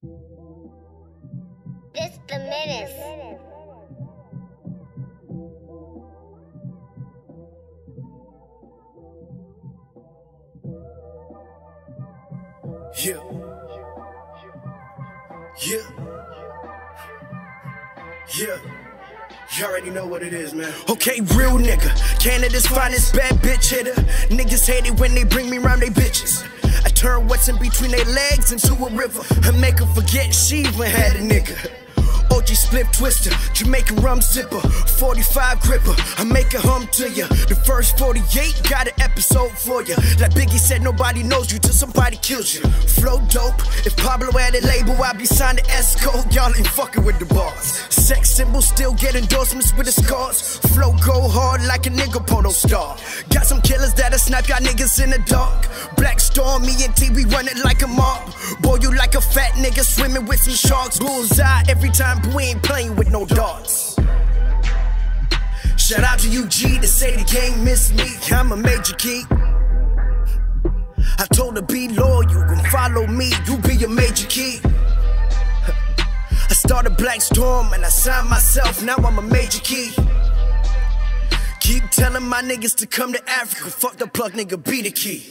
This the menace. Yeah. Yeah. Yeah. You already know what it is, man. Okay, real nigga. Canada's finest bad bitch hitter. Niggas hate it when they bring me round they bitches. Turn what's in between their legs into a river and make her forget she even had a nigga. OG split twister, Jamaican rum zipper, 45 gripper. I make a hum to ya. The first 48 got an episode for ya. Like Biggie said, nobody knows you till somebody kills you. Flow dope. If Pablo had a label, I'd be signed to S. Y'all ain't fucking with the bars. Sex symbols still get endorsements with the scars. Flow go hard like a nigga porno star. Got some killers snipe y'all niggas in the dark. Black Storm, me and T, we run it like a mob. Boy, you like a fat nigga swimming with some sharks. Bullseye every time, we ain't playing with no darts. Shout out to UG to say they can't miss me. I'm a major key. I told her be loyal, and follow me. You be a major key. I started Black Storm and I signed myself. Now I'm a major key. Telling my niggas to come to Africa. Fuck the plug, nigga, be the key.